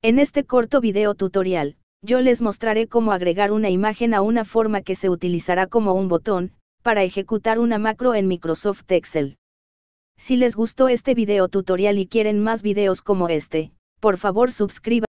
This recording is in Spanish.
En este corto video tutorial, yo les mostraré cómo agregar una imagen a una forma que se utilizará como un botón, para ejecutar una macro en Microsoft Excel. Si les gustó este video tutorial y quieren más videos como este, por favor suscríbanse.